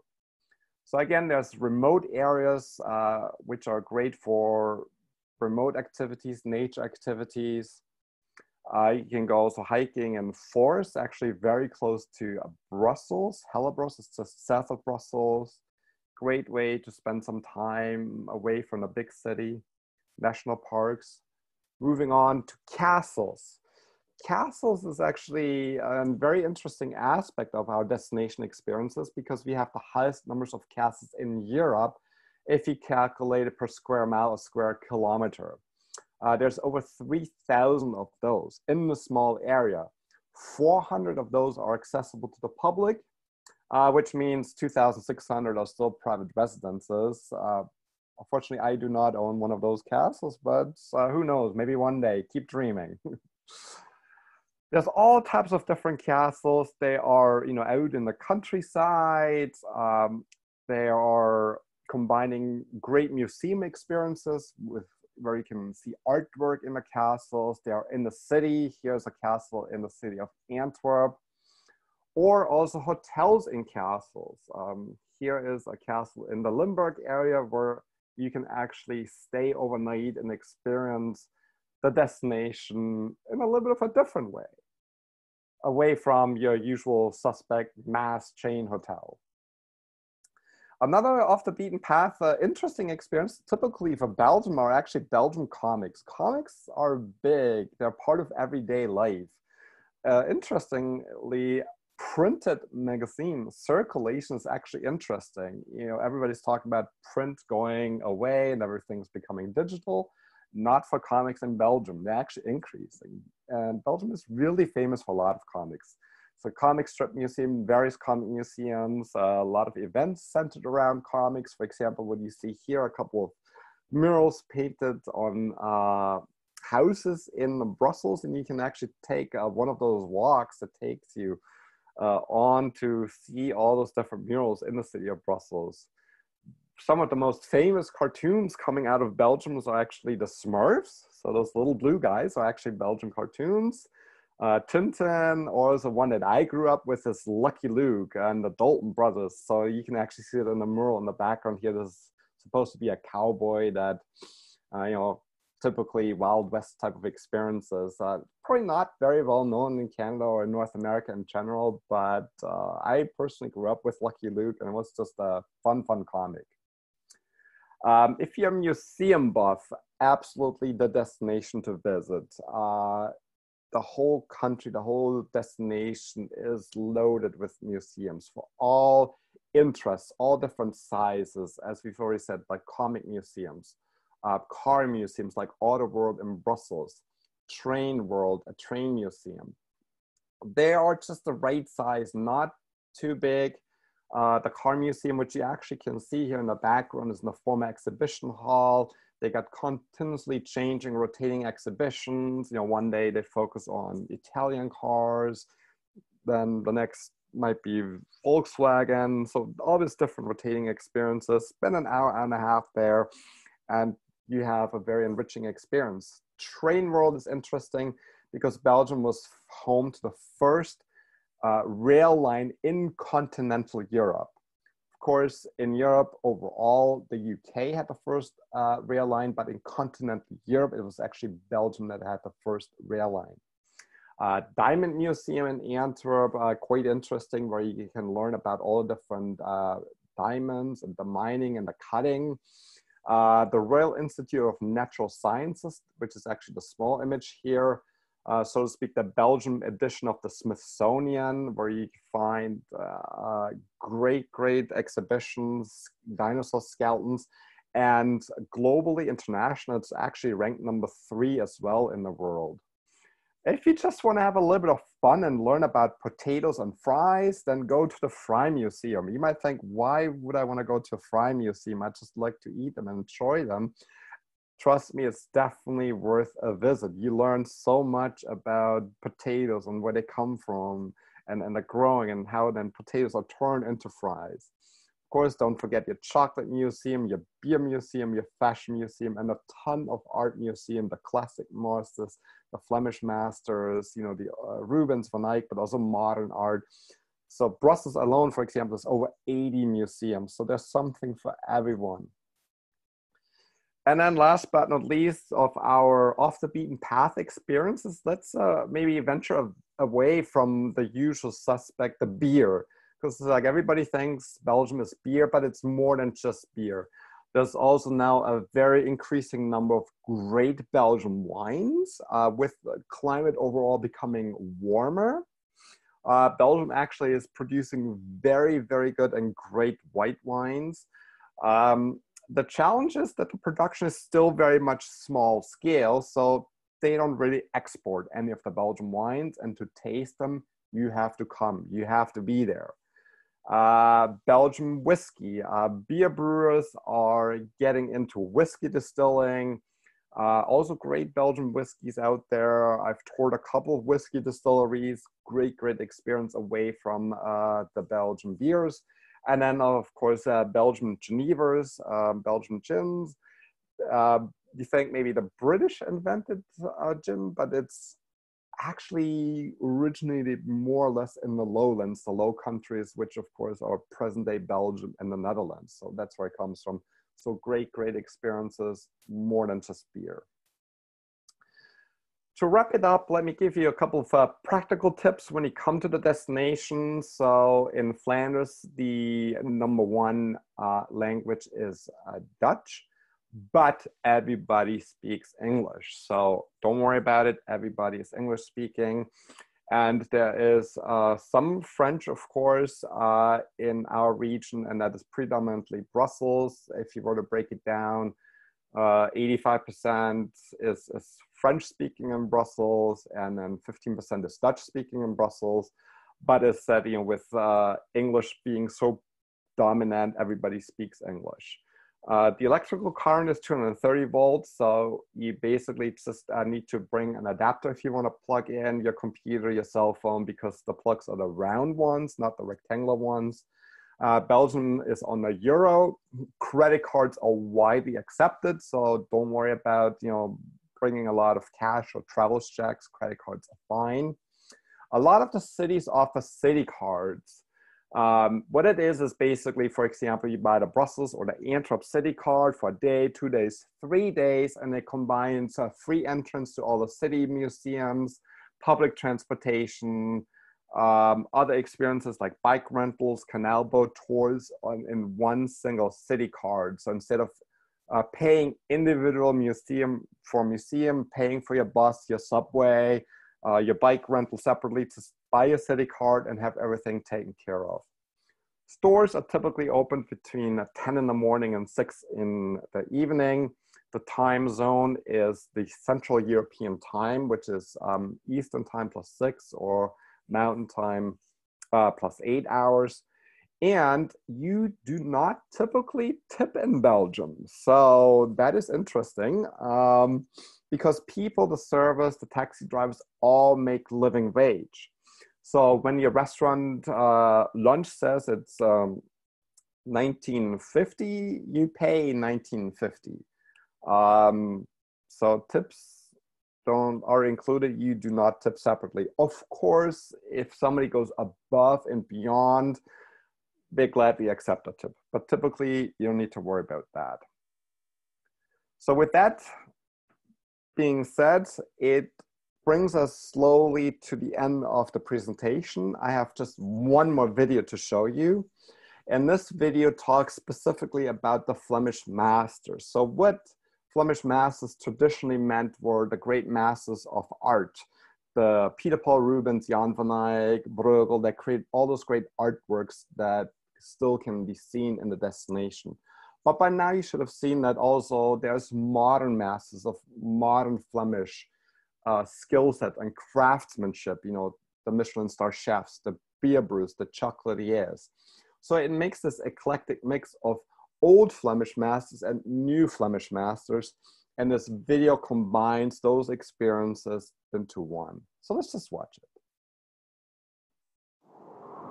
So again, there's remote areas uh, which are great for remote activities, nature activities. Uh, you can go also hiking in forest, actually very close to uh, Brussels. Hallerbos is just south of Brussels. Great way to spend some time away from a big city. National parks. Moving on to castles. Castles is actually a very interesting aspect of our destination experiences because we have the highest numbers of castles in Europe if you calculate it per square mile or square kilometer. Uh, there's over 3,000 of those in the small area. 400 of those are accessible to the public, uh, which means 2,600 are still private residences. Uh, unfortunately, I do not own one of those castles, but uh, who knows, maybe one day, keep dreaming. There's all types of different castles. They are, you know, out in the countryside. Um, they are combining great museum experiences with where you can see artwork in the castles. They are in the city. Here's a castle in the city of Antwerp, or also hotels in castles. Um, here is a castle in the Limburg area where you can actually stay overnight and experience the destination in a little bit of a different way, away from your usual suspect mass chain hotel. Another off the beaten path, uh, interesting experience, typically for Belgium, are actually Belgian comics. Comics are big, they're part of everyday life. Uh, interestingly, printed magazine circulation is actually interesting. You know, everybody's talking about print going away and everything's becoming digital. Not for comics in Belgium, they're actually increasing. And Belgium is really famous for a lot of comics. So comic strip museum, various comic museums, uh, a lot of events centered around comics. For example, what you see here, a couple of murals painted on uh, houses in Brussels, and you can actually take uh, one of those walks that takes you on to see all those different murals in the city of Brussels. Some of the most famous cartoons coming out of Belgium are actually the Smurfs. So those little blue guys are actually Belgian cartoons. Uh, Tintin, or the one that I grew up with, is Lucky Luke and the Dalton brothers. So you can actually see it in the mural in the background here. This is supposed to be a cowboy that, uh, you know, typically Wild West type of experiences. Uh, probably not very well known in Canada or North America in general, but uh, I personally grew up with Lucky Luke and it was just a fun, fun comic. Um, if you're a museum buff, absolutely the destination to visit. Uh, the whole country, the whole destination is loaded with museums for all interests, all different sizes, as we've already said, like comic museums, uh, car museums like Auto World in Brussels, Train World, a train museum. They are just the right size, not too big. Uh, the car museum, which you actually can see here in the background, is in the former exhibition hall. They got continuously changing, rotating exhibitions. You know, one day they focus on Italian cars, then the next might be Volkswagen. So all these different rotating experiences. Spend an hour and a half there, and you have a very enriching experience. Train world is interesting because Belgium was home to the first uh, rail line in continental Europe. Of course, in Europe overall, the UK had the first uh, rail line, but in continental Europe, it was actually Belgium that had the first rail line. Uh, Diamond Museum in Antwerp, uh, quite interesting, where you can learn about all the different uh, diamonds and the mining and the cutting. Uh, the Royal Institute of Natural Sciences, which is actually the small image here, uh, so to speak, the Belgian edition of the Smithsonian, where you find uh, great, great exhibitions, dinosaur skeletons, and globally international, it's actually ranked number three as well in the world. If you just want to have a little bit of fun and learn about potatoes and fries, then go to the Fry Museum. You might think, why would I want to go to a Fry Museum? I just like to eat them and enjoy them trust me, it's definitely worth a visit. You learn so much about potatoes and where they come from and, and the growing and how then potatoes are turned into fries. Of course, don't forget your chocolate museum, your beer museum, your fashion museum, and a ton of art museum, the classic masters, the Flemish masters, you know, the uh, Rubens, Van Eyck, but also modern art. So Brussels alone, for example, is over 80 museums. So there's something for everyone. And then last but not least of our off the beaten path experiences, let's uh, maybe venture away from the usual suspect, the beer. Because like everybody thinks Belgium is beer, but it's more than just beer. There's also now a very increasing number of great Belgian wines uh, with the climate overall becoming warmer. Uh, Belgium actually is producing very, very good and great white wines. Um, the challenge is that the production is still very much small scale, so they don't really export any of the Belgian wines, and to taste them, you have to come, you have to be there. Uh, Belgian whiskey, uh, beer brewers are getting into whiskey distilling. Uh, also, great Belgian whiskeys out there. I've toured a couple of whiskey distilleries. Great, great experience away from uh, the Belgian beers. And then, of course, uh, Belgian Genevers, um, Belgian gins. Uh, you think maybe the British invented gin, but it's actually originated more or less in the lowlands, the low countries, which of course are present day Belgium and the Netherlands. So that's where it comes from. So great, great experiences, more than just beer to wrap it up, let me give you a couple of uh, practical tips when you come to the destination. So in Flanders, the number one uh, language is uh, Dutch, but everybody speaks English. So don't worry about it. Everybody is English speaking. And there is uh, some French, of course, uh, in our region, and that is predominantly Brussels. If you were to break it down, 85% uh, is, is French speaking in Brussels, and then 15% is Dutch speaking in Brussels. But as said, you know, with uh, English being so dominant, everybody speaks English. Uh, the electrical current is 230 volts, so you basically just uh, need to bring an adapter if you want to plug in your computer, your cell phone, because the plugs are the round ones, not the rectangular ones. Uh, Belgium is on the euro. Credit cards are widely accepted, so don't worry about you know bringing a lot of cash or travel checks. Credit cards are fine. A lot of the cities offer city cards. Um, what it is is basically, for example, you buy the Brussels or the Antwerp city card for a day, two days, three days, and it combines a free entrance to all the city museums, public transportation, um, other experiences like bike rentals, canal boat tours on, in one single city card. So instead of uh, paying individual museum for museum, paying for your bus, your subway, uh, your bike rental separately to buy a city card and have everything taken care of. Stores are typically open between 10 in the morning and 6 in the evening. The time zone is the Central European time, which is um, Eastern time plus 6 or Mountain time uh, plus eight hours. And you do not typically tip in Belgium. So that is interesting um, because people, the service, the taxi drivers all make living wage. So when your restaurant uh, lunch says it's um, 1950, you pay 1950. Um, so tips don't are included. You do not tip separately. Of course, if somebody goes above and beyond, they gladly accept a tip. But typically, you don't need to worry about that. So with that being said, it brings us slowly to the end of the presentation. I have just one more video to show you. And this video talks specifically about the Flemish masters. So what Flemish masters traditionally meant were the great masters of art. The Peter Paul Rubens, Jan van Eyck, Bruegel, that create all those great artworks that still can be seen in the destination. But by now you should have seen that also there's modern masters of modern Flemish uh, skill set and craftsmanship, you know, the Michelin star chefs, the beer brews, the chocolatiers. So it makes this eclectic mix of old Flemish masters and new Flemish masters. And this video combines those experiences into one. So let's just watch it.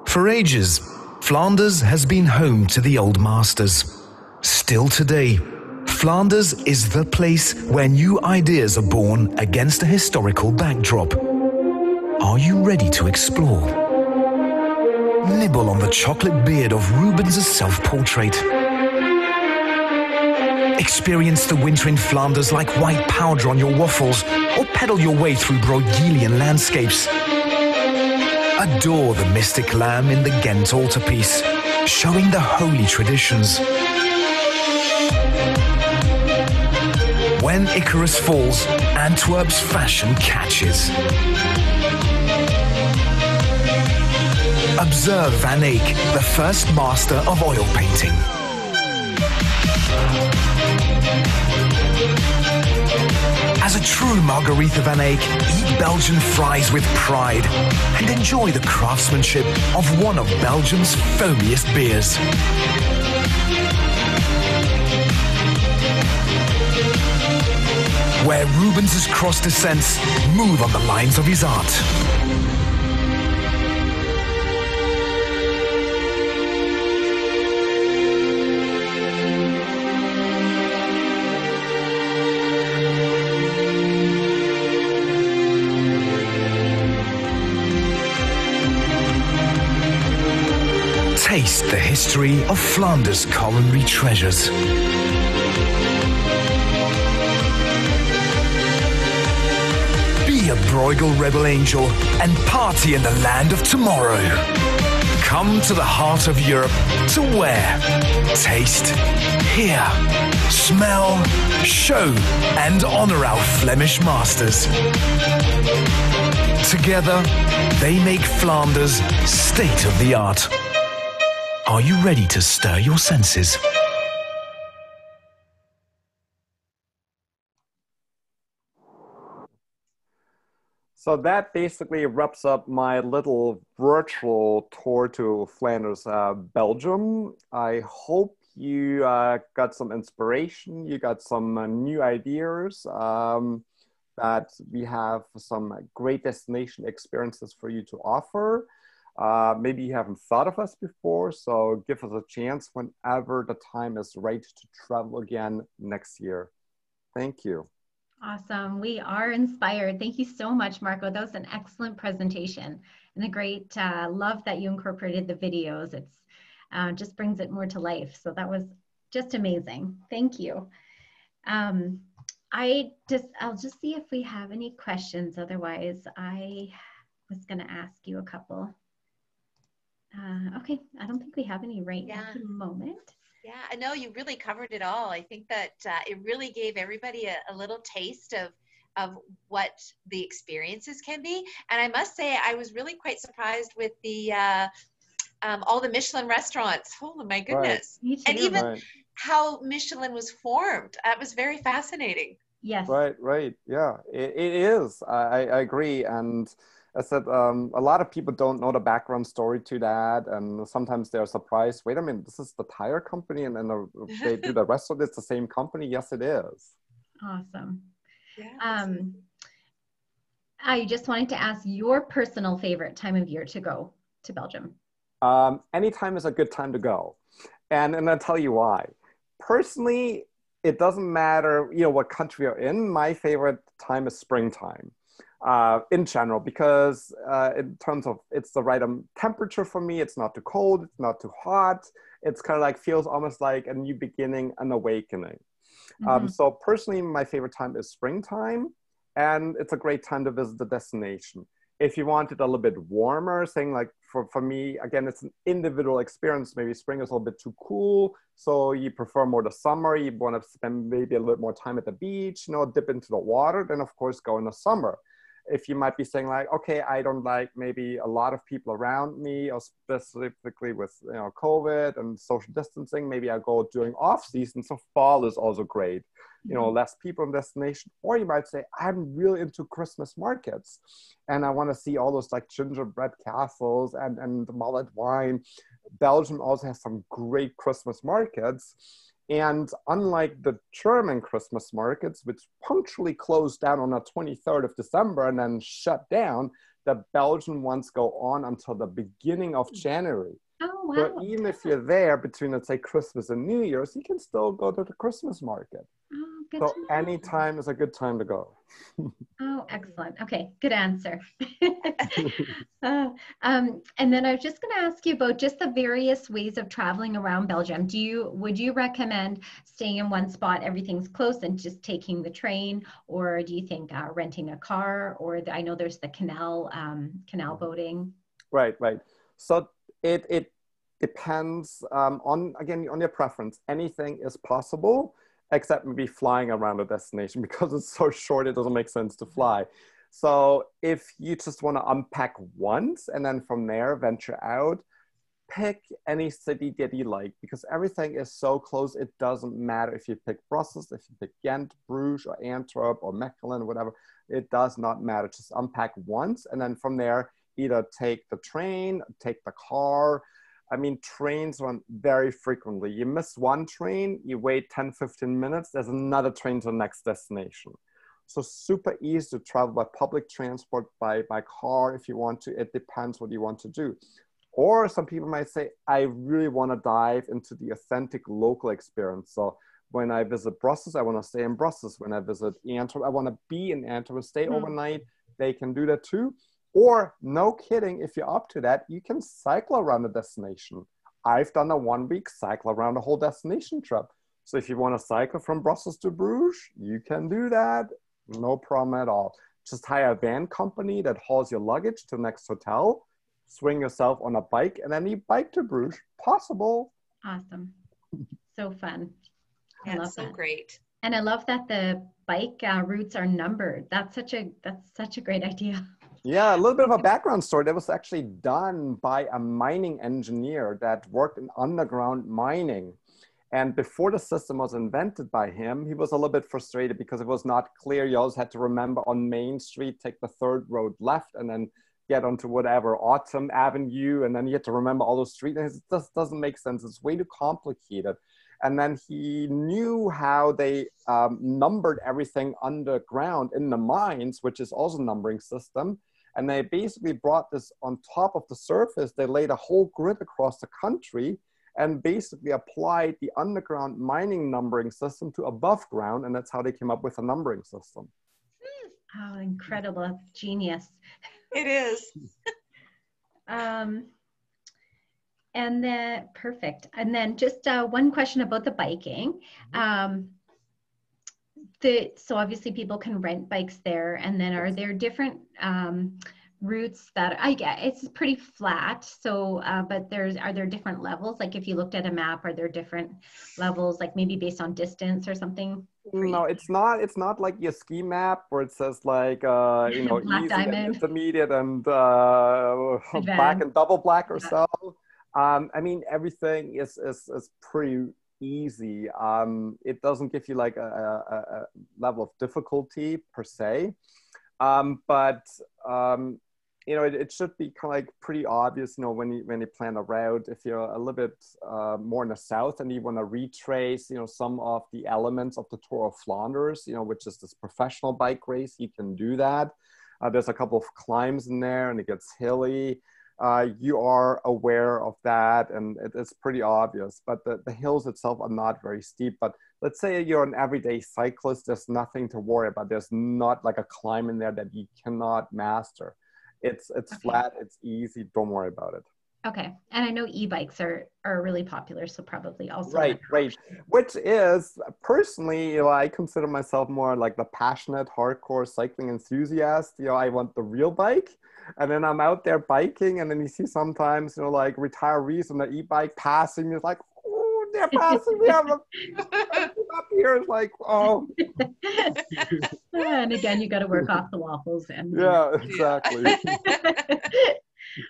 For ages, Flanders has been home to the old masters. Still today, Flanders is the place where new ideas are born against a historical backdrop. Are you ready to explore? Nibble on the chocolate beard of Rubens' self-portrait. Experience the winter in Flanders like white powder on your waffles, or pedal your way through Bruegelian landscapes. Adore the mystic lamb in the Ghent altarpiece, showing the holy traditions. When Icarus falls, Antwerp's fashion catches. Observe Van Eyck, the first master of oil painting. As a true Margaretha Van Eyck, eat Belgian fries with pride and enjoy the craftsmanship of one of Belgium's foamiest beers. Where Rubens' cross descents move on the lines of his art. Taste the history of Flanders' culinary treasures. A Bruegel rebel angel and party in the land of tomorrow. Come to the heart of Europe to wear, taste, hear, smell, show, and honor our Flemish masters. Together, they make Flanders state of the art. Are you ready to stir your senses? So that basically wraps up my little virtual tour to Flanders, uh, Belgium. I hope you uh, got some inspiration, you got some uh, new ideas, um, that we have some great destination experiences for you to offer. Uh, maybe you haven't thought of us before, so give us a chance whenever the time is right to travel again next year. Thank you. Awesome. We are inspired. Thank you so much, Marco. That was an excellent presentation and a great uh, love that you incorporated the videos. It's uh, just brings it more to life. So that was just amazing. Thank you. Um, I just, I'll just see if we have any questions. Otherwise, I was going to ask you a couple. Uh, okay, I don't think we have any right yeah. at the moment. Yeah, I know you really covered it all. I think that uh, it really gave everybody a, a, little taste of of what the experiences can be. And I must say, I was really quite surprised with the uh, um, all the Michelin restaurants. Oh my goodness! Right. And even right. how Michelin was formed. That was very fascinating. Yes. Right. Right. Yeah. it, it is. I, I agree. And I said um, a lot of people don't know the background story to that, and sometimes they're surprised. Wait a minute, this is the tire company, and then they do the rest of it. It's the same company. Yes, it is. Awesome. Um, I just wanted to ask your personal favorite time of year to go to Belgium. Um, anytime is a good time to go, and and I'll tell you why. Personally, it doesn't matter, you know, what country you're in. My favorite time is springtime. Uh, in general, because uh, in terms of it's the right um, temperature for me, it's not too cold, it's not too hot. It's kind of like feels almost like a new beginning, an awakening. Um, mm-hmm. Um, so personally, my favorite time is springtime, and it's a great time to visit the destination. If you want it a little bit warmer, saying like for, for me, again, it's an individual experience. Maybe spring is a little bit too cool, so you prefer more the summer. You want to spend maybe a little bit more time at the beach, you know, dip into the water. Then of course go in the summer if you might be saying like, okay, I don't like maybe a lot of people around me, or specifically with you know COVID and social distancing, maybe I go during off season. So fall is also great. You know, mm-hmm. less people in destination. Or you might say, I'm really into Christmas markets, and I want to see all those like gingerbread castles and and mullet wine. Belgium also has some great Christmas markets and unlike the German Christmas markets, which punctually closed down on the 23rd of December and then shut down, the Belgian ones go on until the beginning of hmm. January. Oh, wow. So even if you're there between, let's say, Christmas and New Year's, you can still go to the Christmas market. Oh, good so any time is a good time to go. oh, excellent. Okay, good answer. uh, um, and then I was just going to ask you about just the various ways of traveling around Belgium. Do you would you recommend staying in one spot, everything's close, and just taking the train, or do you think uh, renting a car, or the, I know there's the canal um, canal boating. Right, right. So it it depends um, on again on your preference. Anything is possible except maybe flying around a destination because it's so short, it doesn't make sense to mm-hmm. fly. So if you just want to unpack once and then from there venture out, pick any city that you like because everything is so close. It doesn't matter if you pick Brussels, if you pick Ghent, Bruges, or Antwerp, or Mechelen, whatever. It does not matter. Just unpack once and then from there, either take the train, take the car, I mean, trains run very frequently. You miss one train, you wait 10, 15 minutes, there's another train to the next destination. So super easy to travel by public transport, by, by car if you want to. It depends what you want to do. Or some people might say, I really want to dive into the authentic local experience. So when I visit Brussels, I want to stay in Brussels. When I visit Antwerp, I want to be in Antwerp, stay mm. overnight. They can do that too. Or, no kidding, if you're up to that, you can cycle around the destination. I've done a one week cycle around a whole destination trip. So, if you want to cycle from Brussels to Bruges, you can do that. No problem at all. Just hire a van company that hauls your luggage to the next hotel, swing yourself on a bike, and then you bike to Bruges. Possible. Awesome. So fun. I love so that. great. And I love that the bike uh, routes are numbered. That's such a that's such a great idea. Yeah, a little bit of a background story. That was actually done by a mining engineer that worked in underground mining. And before the system was invented by him, he was a little bit frustrated because it was not clear. You always had to remember on Main Street, take the third road left, and then get onto whatever Autumn Avenue, and then you had to remember all those streets. It just doesn't make sense. It's way too complicated. And then he knew how they um, numbered everything underground in the mines, which is also a numbering system. And they basically brought this on top of the surface. They laid a whole grid across the country and basically applied the underground mining numbering system to above ground. And that's how they came up with a numbering system. Oh, incredible. Genius. It is. um, and then, perfect. And then just uh, one question about the biking. Mm-hmm. Um, the, so obviously people can rent bikes there and then are there different um, routes that I get it's pretty flat so uh, but there's are there different levels? Like if you looked at a map are there different levels like maybe based on distance or something no it's not it's not like your ski map where it says like uh you know black easy and intermediate and uh black and double black or yeah. so. Um i mean everything is is is pretty easy. Um, it doesn't give you like a, a, a level of difficulty per se, um, but um, you know, it, it should be kind of like pretty obvious, you know, when you when you plan a route. If you're a little bit uh, more in the south and you want to retrace, you know, some of the elements of the Tour of Flanders, you know, which is this professional bike race, you can do that. Uh, there's a couple of climbs in there, and it gets hilly. Uh, you are aware of that, and it, it's pretty obvious. But the, the hills itself are not very steep. But let's say you're an everyday cyclist, there's nothing to worry about. There's not like a climb in there that you cannot master it's it's okay. flat it's easy don't worry about it okay and i know e-bikes are are really popular so probably also right right which is personally you know i consider myself more like the passionate hardcore cycling enthusiast you know i want the real bike and then i'm out there biking and then you see sometimes you know like retirees on the e-bike passing me. it's like oh, they're passing me up, up here. It's like, oh. and again, you got to work off the waffles. And yeah, exactly.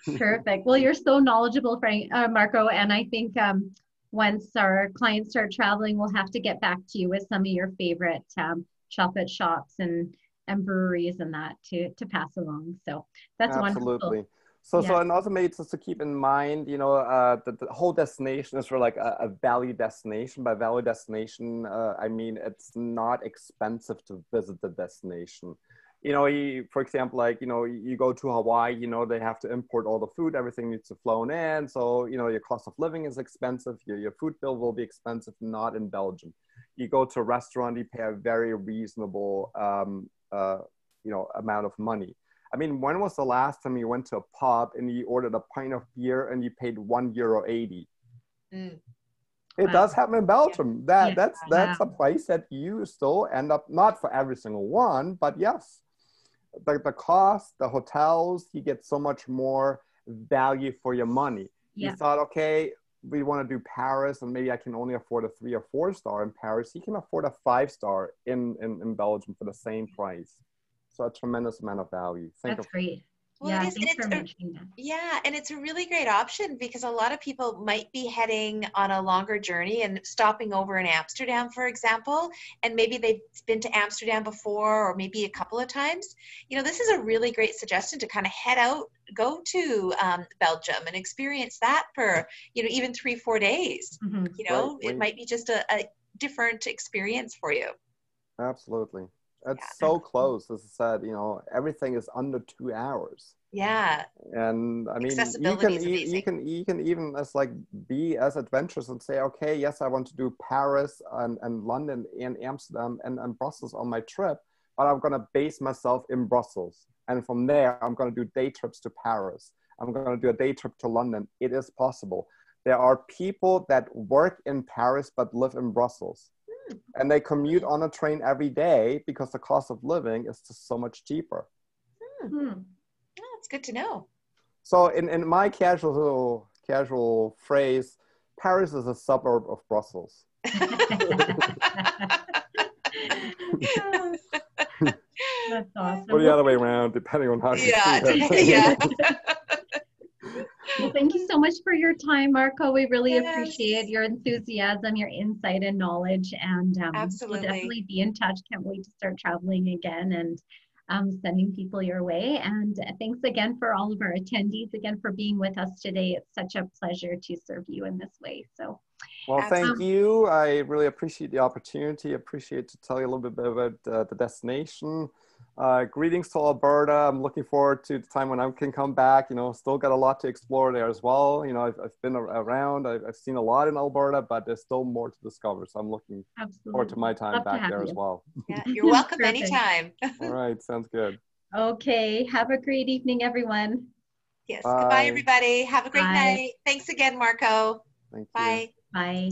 Perfect. Well, you're so knowledgeable, Frank, uh, Marco, and I think um, once our clients start traveling, we'll have to get back to you with some of your favorite um, chocolate shops and and breweries and that to to pass along. So that's one Absolutely. wonderful. So, yeah. so and also maybe just to keep in mind, you know, uh, the, the whole destination is for like a, a value destination. By value destination, uh, I mean it's not expensive to visit the destination. You know, you, for example, like you know, you go to Hawaii, you know, they have to import all the food, everything needs to flown in. So, you know, your cost of living is expensive. Your your food bill will be expensive. Not in Belgium. You go to a restaurant, you pay a very reasonable, um, uh, you know, amount of money I mean, when was the last time you went to a pub and you ordered a pint of beer and you paid one euro eighty? Mm. It wow. does happen in Belgium. Yeah. That yeah. that's that's wow. a price that you still end up not for every single one, but yes, the the cost, the hotels, you get so much more value for your money. Yeah. You thought, okay, we want to do Paris, and maybe I can only afford a three or four star in Paris. He can afford a five star in, in, in Belgium for the same price so a tremendous amount of value. Think That's of, great. Well, yeah, thanks for mentioning that. Yeah, and it's a really great option because a lot of people might be heading on a longer journey and stopping over in Amsterdam, for example, and maybe they've been to Amsterdam before or maybe a couple of times. You know, this is a really great suggestion to kind of head out, go to um, Belgium and experience that for, you know, even three, four days. Mm-hmm. You know, right. it might be just a, a different experience for you. Absolutely. It's yeah. so close. As I said, you know, everything is under two hours. Yeah. And I mean, you can you can you can even as like be as adventurous and say, okay, yes, I want to do Paris and, and London and Amsterdam and, and Brussels on my trip, but I'm gonna base myself in Brussels, and from there, I'm gonna do day trips to Paris. I'm gonna do a day trip to London. It is possible. There are people that work in Paris but live in Brussels and they commute on a train every day because the cost of living is just so much cheaper. Hmm. Oh, that's good to know. So in, in my casual casual phrase, Paris is a suburb of Brussels. That's awesome. Or the other way around, depending on how you yeah, see it. yeah. Well, thank you so much for your time, Marco. We really yes. appreciate your enthusiasm, your insight and knowledge. And um, Absolutely. we'll definitely be in touch. Can't wait to start traveling again and um, sending people your way. And thanks again for all of our attendees, again, for being with us today. It's such a pleasure to serve you in this way. So, well, thank um, you. I really appreciate the opportunity. Appreciate to tell you a little bit about uh, the destination. Uh, greetings to Alberta. I'm looking forward to the time when I can come back. You know, still got a lot to explore there as well. You know, I've, I've been around, I've, I've, seen a lot in Alberta, but there's still more to discover. So I'm looking Absolutely. forward to my time Love back there you. as well. Yeah, you're welcome anytime. All right, sounds good. Okay, have a great evening, everyone. Yes, Bye. goodbye, everybody. Have a great Bye. night. Thanks again, Marco. Thank Bye. You. Bye.